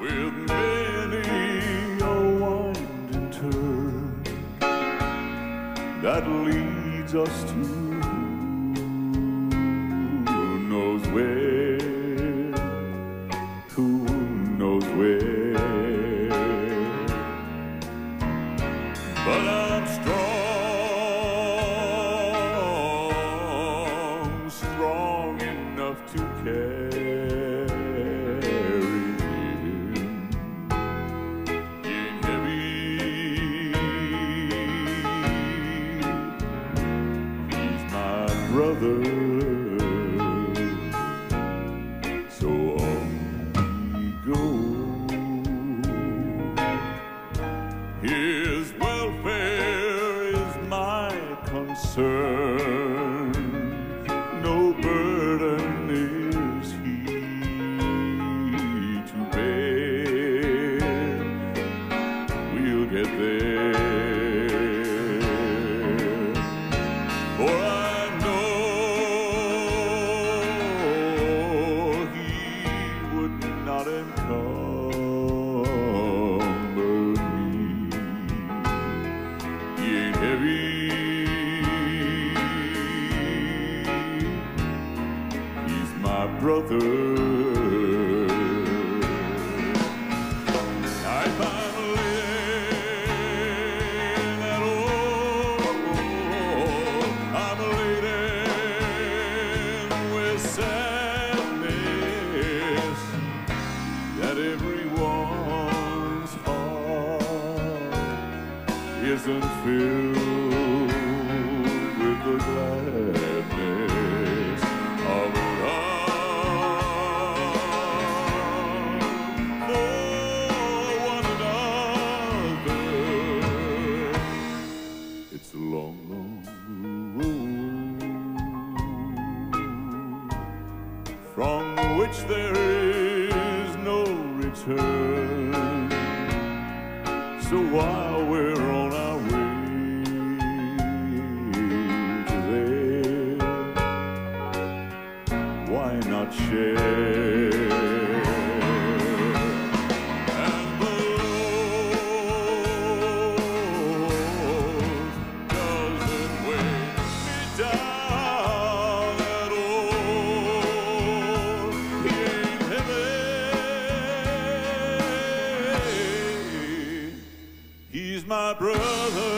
with many a winding turn that leads us to who knows where, who knows where. But I'm brother. So on we go. His welfare is my concern. That everyone's heart isn't filled from which there is no return. So while we're on our way to there, why not share? My brother.